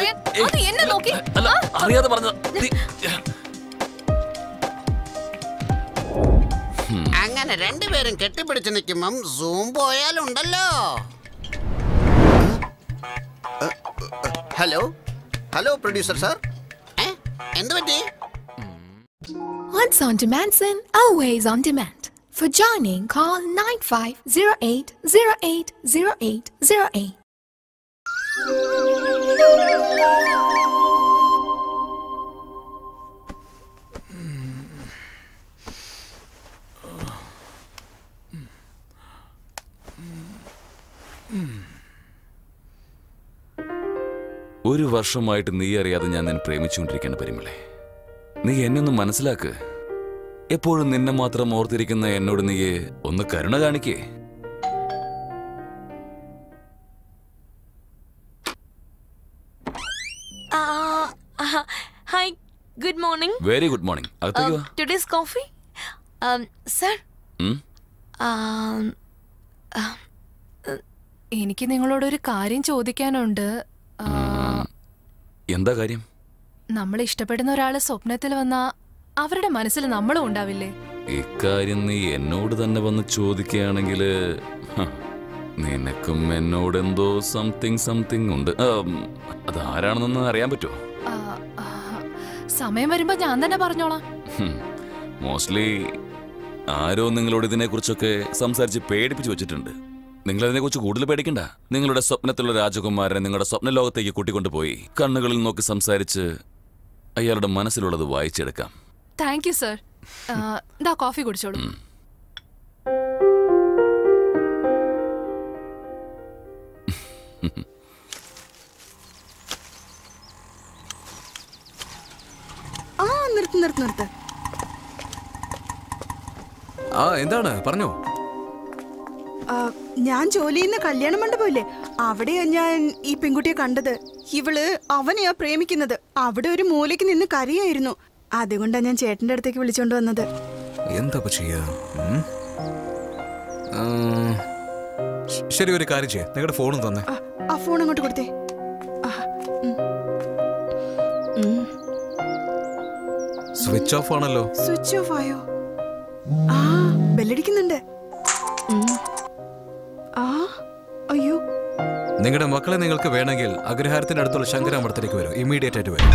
പറയാൻ അത് എന്നെ നോക്കി. അറിയാതെ പറഞ്ഞ അങ്ങനെ രണ്ടുപേരും കെട്ടിപ്പിടിച്ച് നിൽക്കുമ്പം സൂം പോയാലുണ്ടല്ലോ. ഹലോ? Hello producer sir. എന്ത് പറ്റി? Once on demand, sin, always on demand. For joining, call 9508080808. ഒരു വർഷമായിട്ട് നീ അറിയാതെ ഞാൻ നിന്നെ പ്രേമിച്ചുകൊണ്ടിരിക്കുകയാണ് പരിമളെ. നീ എന്നൊന്നും മനസ്സിലാക്ക്. എപ്പോഴും നിന്നെ മാത്രം ഓർത്തിരിക്കുന്ന എന്നോട് നീ ഒന്ന് കരുണ കാണിക്കേ. വെരി ഗുഡ് മോർണിംഗ് അകത്തേക്ക് വാ. sir, ഉം? um, എനിക്ക് നിങ്ങളോടൊരു കാര്യം ചോദിക്കാനുണ്ട്. എന്താ കാര്യം? നമ്മൾ ഇഷ്ടപ്പെടുന്ന ഒരാൾ സ്വപ്നത്തിൽ വന്ന അവരുടെ മനസ്സിൽ നമ്മളും ഉണ്ടാവില്ലേ? ഇക്കാര്യം നീ എന്നോട് തന്നെ വന്ന് ചോദിക്കുകയാണെങ്കിൽ നിനക്കും എന്നോട് എന്തോ സംതിങ് സംതിങ് ഉണ്ട്. അത് അതാരാണെന്നൊന്ന് അറിയാൻ പറ്റുമോ? സമയം വരുമ്പോ ഞാൻ തന്നെ പറഞ്ഞോളാം. മോസ്റ്റ്ലി ആരോ നിങ്ങളോട് ഇതിനെ കുറിച്ചൊക്കെ സംസാരിച്ച് പേടിപ്പിച്ചു വെച്ചിട്ടുണ്ട്. നിങ്ങൾ അതിനെ കുറിച്ച് കൂടുതൽ പേടിക്കണ്ട. നിങ്ങളുടെ സ്വപ്നത്തിലുള്ള രാജകുമാരനെ നിങ്ങളുടെ സ്വപ്ന ലോകത്തേക്ക് കൂട്ടിക്കൊണ്ടുപോയി കണ്ണുകളിൽ നോക്കി സംസാരിച്ച് അയാളുടെ മനസ്സിലുള്ളത് വായിച്ചെടുക്കാം. Thank you sir. കോഫി കുടിച്ചോളൂ. നിർത്ത് ആ എന്താണ്? പറഞ്ഞോ. ഞാൻ ജോലി ചെയ്യുന്ന കല്യാണ മണ്ഡപമില്ലേ? അവിടെയാ ഞാൻ ഈ പെൺകുട്ടിയെ കണ്ടത്. ഇവൾ അവനെയാ പ്രേമിക്കുന്നത്. അവിടെ ഒരു മൂലയ്ക്ക് നിന്ന് കരയായിരുന്നു. അതുകൊണ്ടാ ഞാൻ ചേട്ടന്റെ അടുത്തേക്ക് വിളിച്ചോണ്ട് വന്നത്. എന്താ ചെയ്യാ? ശരി ഒരു കാര്യം ചെയ്യേ. നിങ്ങളുടെ ഫോണും തന്നെ. ആ ഫോൺ അങ്ങോട്ട് കൊടുത്തേ. സ്വിച്ച് ഓഫ് ആണല്ലോ. സ്വിച്ച് ഓഫ് ആയോ? ആ ബെല്ലടിക്കുന്നുണ്ട്. ആ അയ്യോ. നിങ്ങളുടെ മക്കളെ നിങ്ങൾക്ക് വേണമെങ്കിൽ അഗ്രഹാരത്തിന്റെ അടുത്തുള്ള ശങ്കരാമൃത്തിലേക്ക് വരും. ഇമ്മീഡിയറ്റ് ആയിട്ട് വരും.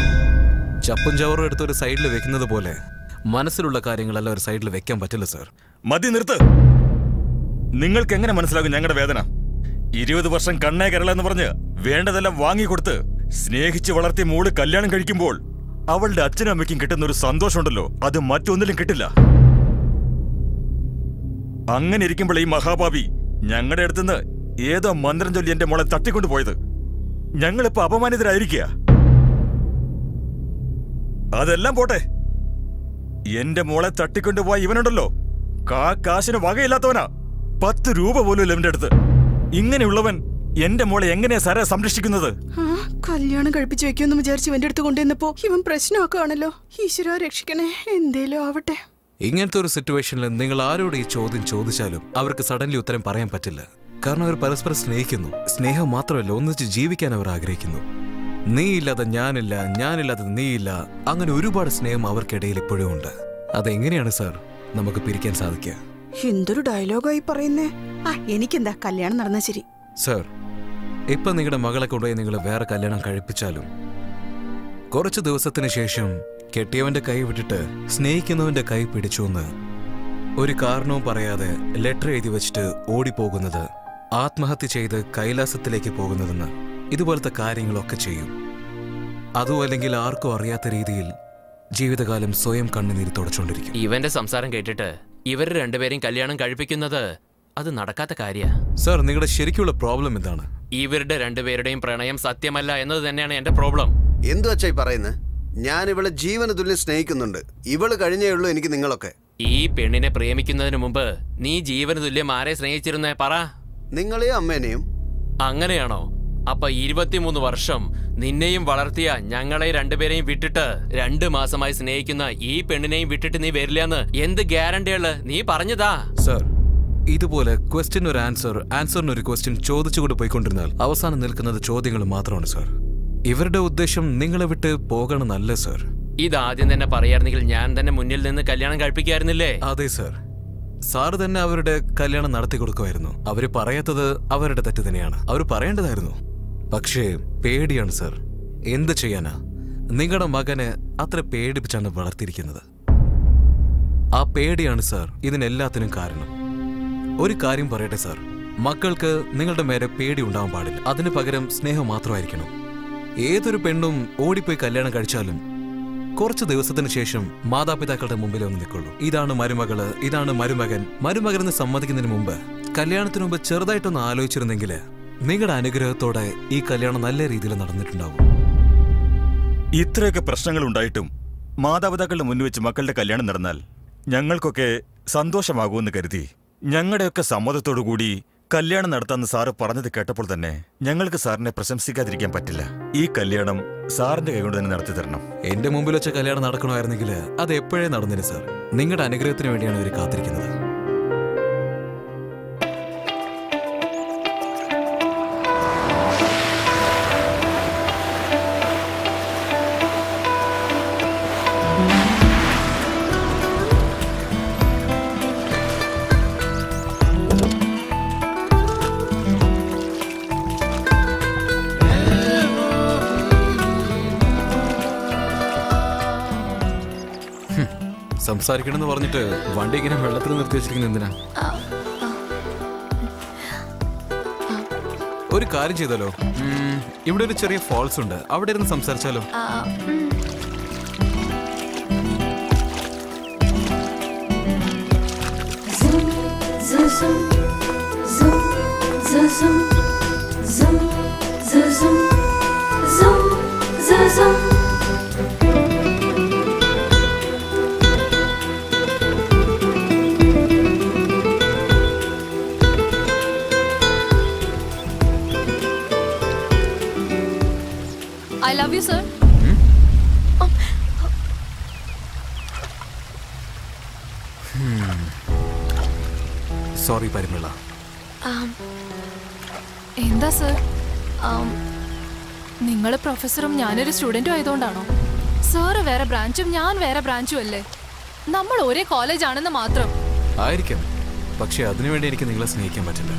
ചപ്പും ചവറും എടുത്ത് ഒരു സൈഡിൽ വെക്കുന്നത് പോലെ മനസ്സിലുള്ള കാര്യങ്ങളെല്ലാം ഒരു സൈഡിൽ വെക്കാൻ പറ്റില്ല സാർ മതി നിർത്ത്. നിങ്ങൾക്ക് എങ്ങനെ മനസ്സിലാകും ഞങ്ങളുടെ വേദന? ഇരുപത് വർഷം കണ്ണേ കരള എന്ന് പറഞ്ഞ് വേണ്ടതെല്ലാം വാങ്ങിക്കൊടുത്ത് സ്നേഹിച്ച് വളർത്തിയ മോൾ കല്യാണം കഴിക്കുമ്പോൾ അവളുടെ അച്ഛനും അമ്മയ്ക്കും കിട്ടുന്ന ഒരു സന്തോഷമുണ്ടല്ലോ. അത് മറ്റൊന്നിലും കിട്ടില്ല. അങ്ങനെ ഇരിക്കുമ്പോൾ ഈ മഹാഭാവി ഞങ്ങളുടെ അടുത്തുനിന്ന് ഏതോ മന്ത്രം ചൊല്ലി എന്റെ മോളെ തട്ടിക്കൊണ്ടു പോയത് ഞങ്ങളിപ്പോ അപമാനിതരായിരിക്കുക. അതെല്ലാം പോട്ടെ. എന്റെ മോളെ തട്ടിക്കൊണ്ടുപോയ ഇവനുണ്ടല്ലോ. കാശിന് വകയില്ലാത്തവനാ. പത്ത് രൂപ പോലും ഇല്ല ഇവന്റെ അടുത്ത്. ഇങ്ങനെയുള്ളവൻ എന്റെ മോളെ എങ്ങനെയാ സാറെ സംരക്ഷിക്കുന്നത്? കല്യാണം കഴിപ്പിച്ച് വെക്കുമെന്ന് വിചാരിച്ചു എന്റെ അടുത്ത് കൊണ്ടുവന്നപ്പോ ഇവൻ പ്രശ്നമാക്കുകയാണല്ലോ. ഈശ്വര രക്ഷിക്കണേ. എന്തേലും ആവട്ടെ. ഇങ്ങനത്തെ ഒരു സിറ്റുവേഷനിൽ നിങ്ങൾ ആരോട് ഈ ചോദ്യം ചോദിച്ചാലും അവർക്ക് സഡൻലി ഉത്തരം പറയാൻ പറ്റില്ല. കാരണം അവർ പരസ്പരം സ്നേഹിക്കുന്നു. സ്നേഹം മാത്രമല്ല ഒന്നിച്ച് ജീവിക്കാൻ അവർ ആഗ്രഹിക്കുന്നു. നീ ഇല്ലാതെ ഞാനില്ല ഞാനില്ലാതെ നീയില്ല അങ്ങനെ ഒരുപാട് സ്നേഹം അവർക്കിടയിൽ ഇപ്പോഴും ഉണ്ട്. അതെങ്ങനെയാണ് സാർ നമുക്ക് പിരിക്കാൻ സാധിക്കുക? എന്തൊരു ഡയലോഗായി പറയുന്നേ. ആ എനിക്കെന്താ കല്യാണം നടന്നാ ശരി. സാർ ഇപ്പൊ നിങ്ങളുടെ മകളെ കൊണ്ടുപോയി നിങ്ങൾ വേറെ കല്യാണം കഴിപ്പിച്ചാലും കുറച്ച് ദിവസത്തിന് ശേഷം കെട്ടിയവന്റെ കൈ വിട്ടിട്ട് സ്നേഹിക്കുന്നവന്റെ കൈ പിടിച്ചുവെന്ന് ഒരു കാരണവും പറയാതെ ലെറ്റർ എഴുതി വെച്ചിട്ട് ഓടിപ്പോകുന്നത് ആത്മഹത്യ ചെയ്ത് കൈലാസത്തിലേക്ക് പോകുന്നതെന്ന് ഇതുപോലത്തെ കാര്യങ്ങളൊക്കെ ചെയ്യും. അതും അല്ലെങ്കിൽ ആർക്കും അറിയാത്ത രീതിയിൽ ജീവിതകാലം സ്വയം കണ്ണുനീര് തുടച്ചുകൊണ്ടിരിക്കും ഇവന്റെ സംസാരം കേട്ടിട്ട് ഇവർ രണ്ടുപേരെയും കല്യാണം കഴിപ്പിക്കുന്നത് അത് നടക്കാത്ത കാര്യ. സാർ നിങ്ങളുടെ ശരിക്കുള്ള പ്രോബ്ലം എന്താണ്? ഇവരുടെ രണ്ടുപേരുടെയും പ്രണയം സത്യമല്ല എന്നത് തന്നെയാണ് എന്റെ പ്രോബ്ലം. എന്തു വച്ചാ ഈ പറയുന്നത് ഞാൻ ഇവളെ ജീവന തുല്യം സ്നേഹിക്കുന്നുണ്ട്. ഇവൾ കഴിഞ്ഞേ ഉള്ളൂ എനിക്ക് നിങ്ങളൊക്കെ. ഈ പെണ്ണിനെ പ്രേമിക്കുന്നതിന് മുമ്പ് നീ ജീവന തുല്യം ആരെ സ്നേഹിച്ചിരുന്നേ? പറ. നിങ്ങളെയും അമ്മേനെയും. അങ്ങനെയാണോ? അപ്പൊ ഇരുപത്തിമൂന്ന് വർഷം നിന്നെയും വളർത്തിയ ഞങ്ങളെ രണ്ടുപേരെയും വിട്ടിട്ട് രണ്ടു മാസമായി സ്നേഹിക്കുന്ന ഈ പെണ്ണിനെയും വിട്ടിട്ട് നീ വരില്ലെന്ന് എന്ത് ഗ്യാരണ്ടിയുള്ള നീ പറഞ്ഞതാ. സർ ഇതുപോലെ ക്വസ്റ്റ്യൻ ഒരു ആൻസർ ആൻസറിന് ഒരു ക്വസ്റ്റ്യൻ ചോദിച്ചുകൊണ്ട് പോയിക്കൊണ്ടിരുന്നാൽ അവസാനം നിൽക്കുന്നത് ചോദ്യങ്ങൾ മാത്രമാണ് സാർ ഇവരുടെ ഉദ്ദേശം നിങ്ങളെ വിട്ട് പോകണമെന്നല്ല സർ ഇതാദ്യം തന്നെ പറയായിരുന്നെങ്കിൽ ഞാൻ തന്നെ മുന്നിൽ നിന്ന് കല്യാണം കഴിപ്പിക്കായിരുന്നില്ലേ? അതെ സർ സാർ തന്നെ അവരുടെ കല്യാണം നടത്തി കൊടുക്കുമായിരുന്നു. അവർ പറയാത്തത് അവരുടെ തെറ്റ് തന്നെയാണ്. അവർ പറയേണ്ടതായിരുന്നു. പക്ഷേ പേടിയാണ് സർ എന്ത് ചെയ്യാനാ? നിങ്ങളുടെ മകനെ അത്ര പേടിപ്പിച്ചാണ് വളർത്തിയിരിക്കുന്നത്. ആ പേടിയാണ് സാർ ഇതിനെല്ലാത്തിനും കാരണം. ഒരു കാര്യം പറയട്ടെ സാർ. മക്കൾക്ക് നിങ്ങളുടെ മേലെ പേടി ഉണ്ടാവാൻ പാടില്ല. അതിന് പകരം സ്നേഹം മാത്രമായിരിക്കണം. ഏതൊരു പെണ്ണും ഓടിപ്പോയി കല്യാണം കഴിച്ചാലും കുറച്ച് ദിവസത്തിന് ശേഷം മാതാപിതാക്കളുടെ മുമ്പിൽ ഒന്ന് നിൽക്കുള്ളൂ. ഇതാണ് മരുമകൾ ഇതാണ് മരുമകൻ. മരുമകനെന്ന് സമ്മതിക്കുന്നതിന് മുമ്പ് കല്യാണത്തിന് മുമ്പ് ചെറുതായിട്ടൊന്ന് ആലോചിച്ചിരുന്നെങ്കിൽ നിങ്ങളുടെ അനുഗ്രഹത്തോടെ ഈ കല്യാണം നല്ല രീതിയിൽ നടന്നിട്ടുണ്ടാവും. ഇത്രയൊക്കെ പ്രശ്നങ്ങൾ ഉണ്ടായിട്ടും മാതാപിതാക്കളുടെ മുന്നിൽ വെച്ച് മക്കളുടെ കല്യാണം നടന്നാൽ ഞങ്ങൾക്കൊക്കെ സന്തോഷമാകുമെന്ന് കരുതി. ഞങ്ങളുടെയൊക്കെ സമ്മതത്തോടുകൂടി കല്യാണം നടത്താമെന്ന് സാറ് പറഞ്ഞത് കേട്ടപ്പോൾ തന്നെ ഞങ്ങൾക്ക് സാറിനെ പ്രശംസിക്കാതിരിക്കാൻ പറ്റില്ല. ഈ കല്യാണം സാറിന്റെ കൈകൊണ്ട് തന്നെ നടത്തി തരണം. എന്റെ മുമ്പിൽ വെച്ച കല്യാണം നടക്കണമായിരുന്നെങ്കിൽ അത് എപ്പോഴേ നടന്നില്ല സാർ. നിങ്ങളുടെ അനുഗ്രഹത്തിന് വേണ്ടിയാണ് ഇവർ കാത്തിരിക്കുന്നത്. സംസാരിക്കണമെന്ന് പറഞ്ഞിട്ട് വണ്ടി ഇങ്ങനെ വെള്ളത്തിൽ നിർത്തി വെച്ചിരിക്കുന്നത് എന്തിനാ ഒരു കാര്യം ചെയ്താലോ ഇവിടെ ഒരു ചെറിയ ഫോൾസ് ഉണ്ട് അവിടെ ഇരുന്ന് സംസാരിച്ചാലോ I love you, sir. Sorry Parimala എന്താ സർ നിങ്ങൾ പ്രൊഫസറും ഞാനൊരു സ്റ്റുഡന്റും ആയതുകൊണ്ടാണോ? സാറ് വേറെ ബ്രാഞ്ചും ഞാൻ വേറെ ബ്രാഞ്ചും അല്ലേ? നമ്മൾ ഒരേ കോളേജ് ആണെന്ന് മാത്രം. ആയിരിക്കാം. പക്ഷെ അതിനുവേണ്ടി എനിക്ക് നിങ്ങളെ സ്നേഹിക്കാൻ പറ്റില്ല.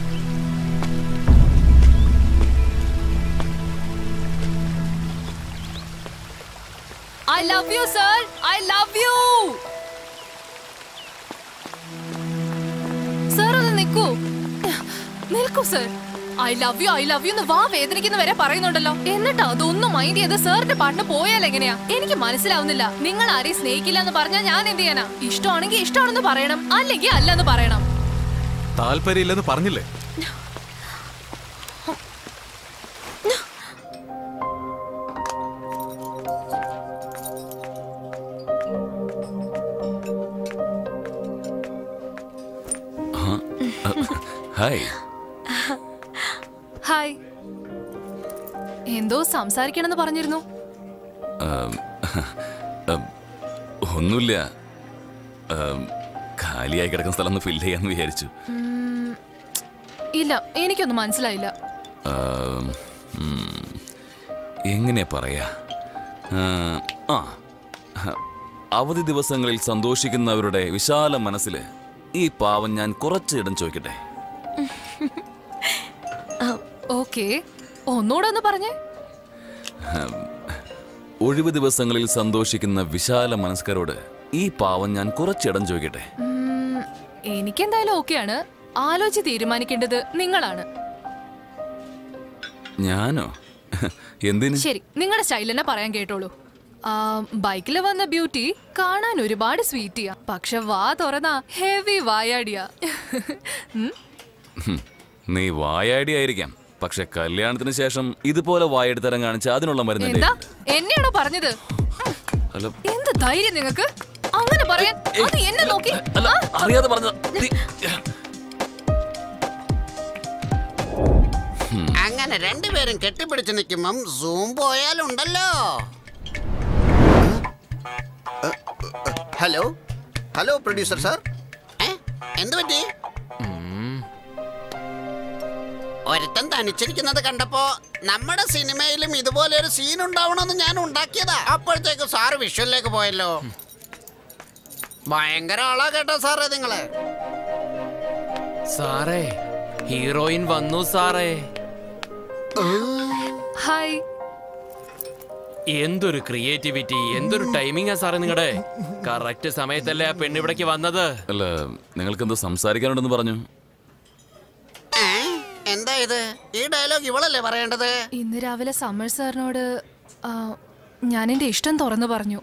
I love you sir I love you sir ഒന്ന് നിൽക്കൂ. നിൽക്കൂ sir I love you I love you എന്ന് വാ വേദനിക്കുന്ന വരെ പറയുന്നുണ്ടല്ലോ. എന്നിട്ട് അതൊന്നും മൈൻഡ് ചെയ്ത് സാറിന്റെ പാട്ടിന് പോയാൽ എങ്ങനെയാ? എനിക്ക് മനസ്സിലാവുന്നില്ല. നിങ്ങൾ ആരെയും സ്നേഹിക്കില്ല എന്ന് പറഞ്ഞാൽ ഞാൻ എന്ത് ചെയ്യാനാ? ഇഷ്ടമാണെങ്കിൽ ഇഷ്ടമാണെന്ന് പറയണം അല്ലെങ്കിൽ അല്ലെന്ന് പറയണം. താല്പര്യമില്ലെന്ന് പറഞ്ഞില്ലേ? ഹായ് ഹായ് എന്തോ സംസാരിക്കണമെന്ന് പറഞ്ഞിരുന്നു. ഉം, ഉം, ഒന്നുമില്ല. ഖാലിയായി കിടക്കുന്ന സ്ഥലം ഒന്ന് ഫില്ല് ചെയ്യാന്ന് വിചാരിച്ചു ഇല്ല എനിക്കൊന്നും മനസ്സിലായില്ല. എങ്ങനെ പറയാ? ആ അവധി ദിവസങ്ങളിൽ സന്തോഷിക്കുന്നവരുടെ വിശാല മനസ്സിൽ ഈ പാവം ഞാൻ കുറച്ച് ഇടം ചോദിക്കട്ടെ? ഓക്കെ. ഒന്നുകൂടെ ഒന്ന് പറഞ്ഞേ. ഉം, ഒഴിവ് ദിവസങ്ങളിൽ സന്തോഷിക്കുന്ന വിശാല മനസ്കരോട് ഈ പാവം ഞാൻ കുറച്ചിടം ചോദിക്കട്ടെ? എനിക്കെന്തായാലും ഓക്കെയാണ്. ആലോചിച്ച് തീരുമാനിക്കേണ്ടത് നിങ്ങളാണ്. ഞാനോ? എന്തിനു? ശരി നിങ്ങളുടെ സ്റ്റൈൽ തന്നെ പറയാൻ കേട്ടോളൂ. ബൈക്കിൽ വന്ന ബ്യൂട്ടി കാണാൻ ഒരുപാട് സ്വീറ്റിയാ. പക്ഷെ വാ തുറന്ന ഹെവി വായാടിയാ. നീ വായാടി ആയിരിക്കാം പക്ഷെ കല്യാണത്തിന് ശേഷം ഇതുപോലെ വായെടുത്തരം കാണിച്ച അതിനുള്ള മരുന്ന് എന്താ? എന്നെയാണോ പറഞ്ഞത്? ഹലോ? എന്ത് ധൈര്യം നിങ്ങക്ക്? അങ്ങനെ പറയാൻ അത് എന്നെ നോക്കി. അറിയാതെ പറഞ്ഞ അങ്ങനെ രണ്ടുപേരും കെട്ടിപ്പിടിച്ച് നിൽക്കുമ്പം സൂം പോയാലുണ്ടല്ലോ. ഹലോ? ഹലോ പ്രൊഡ്യൂസർ സാർ എന്ത് പറ്റി? ഒരുത്തൻ തനിച്ചിരിക്കുന്നത് കണ്ടപ്പോ നമ്മുടെ സിനിമയിലും ഇതുപോലെ ഒരു സീൻ ഉണ്ടാവണമെന്ന് ഞാൻ ഉണ്ടാക്കിയതാ. അപ്പോഴത്തേക്ക് സാറ് വിഷ്വലിലേക്ക് പോയല്ലോ. ഭയങ്കര ആളാ കേട്ടോ സാറേ നിങ്ങൾ. സാറേ ഹീറോയിൻ വന്നു സാറേ. ഹായ് എന്തൊരു ക്രിയേറ്റിവിറ്റി എന്തൊരു ടൈമിംഗാ സാറേ നിങ്ങളുടെ കറക്റ്റ് സമയത്തല്ലേ ആ പെണ്ണിവിടേക്ക് വന്നത്? അല്ല നിങ്ങൾക്ക് എന്തോ സംസാരിക്കാനുണ്ടെന്ന് പറഞ്ഞു? എന്താ ഇത്? ഈ ഡയലോഗ് ഇവളല്ലേ പറയേണ്ടത്? ഇന്ന് രാവിലെ സമ്മർ സാറിനോട് ഞാൻ എന്റെ ഇഷ്ടം തുറന്നു പറഞ്ഞു.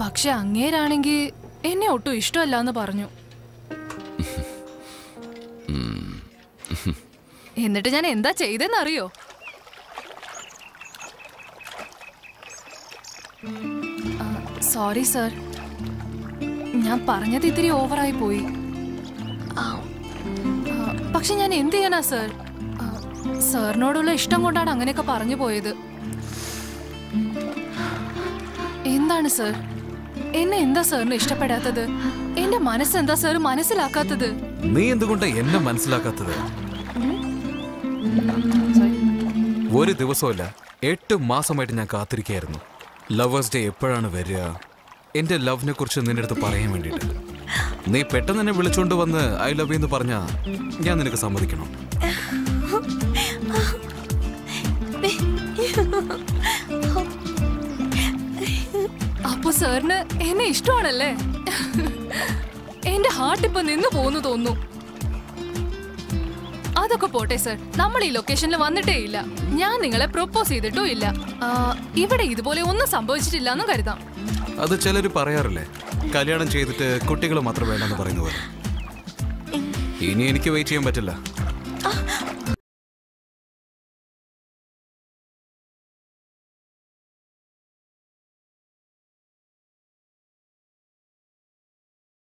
പക്ഷെ അങ്ങേരാണെങ്കിൽ എന്നെ ഒട്ടും ഇഷ്ടമല്ല എന്ന് പറഞ്ഞു. എന്നിട്ട് ഞാൻ എന്താ ചെയ്തെന്നറിയോ? സോറി സർ ഞാൻ പറഞ്ഞത് ഇത്തിരി ഓവറായി പോയി. പക്ഷെ ഞാൻ എന്ത് ചെയ്യാനാ സർ? സാറിനോടുള്ള ഇഷ്ടം കൊണ്ടാണ് അങ്ങനെയൊക്കെ പറഞ്ഞു പോയത്. എന്താണ് സർ? എന്നെ എന്താ സാറിന് ഇഷ്ടപ്പെടാത്തത്? എന്റെ മനസ്സെന്താ സാർ മനസ്സിലാക്കാത്തത്? നീ എന്തുകൊണ്ട് എന്നെ മനസ്സിലാക്കാത്തത്? ഒരു ദിവസമല്ല എട്ട് മാസമായിട്ട് ഞാൻ കാത്തിരിക്കായിരുന്നു ലവേഴ്സ് ഡേ എപ്പോഴാണ് വരിക? എന്റെ ലവിനെ കുറിച്ച് നിന്റെ അടുത്ത് പറയാൻ വേണ്ടിയിട്ട്. നീ പെട്ടെന്ന് എന്നെ വിളിച്ചോണ്ട് വന്ന് ഐ ലവ് എന്ന് പറഞ്ഞാ ഞാൻ നിനക്ക് സമ്മതിക്കണം? അപ്പൊ സാറിന് എന്നെ ഇഷ്ടമാണല്ലേ? എന്റെ ഹാർട്ട് ഇപ്പൊ നിന്ന് പോന്നു തോന്നുന്നു. അതൊക്കെ പോട്ടെ സർ നമ്മൾ ഈ ലൊക്കേഷനിൽ വന്നിട്ടേ ഇല്ല. ഞാൻ നിങ്ങളെ പ്രൊപ്പോസ് ചെയ്തിട്ടും ഇല്ല. ഇവിടെ ഇതുപോലെ ഒന്നും സംഭവിച്ചിട്ടില്ല എന്നും കരുതാം. അത് ചിലർ പറയാറില്ലേ? കല്യാണം ചെയ്തിട്ട് കുട്ടികൾ മാത്രം വേണമെന്ന് പറയുന്നവർ ഇനി എനിക്ക് വെയിറ്റ് ചെയ്യാൻ പറ്റില്ല.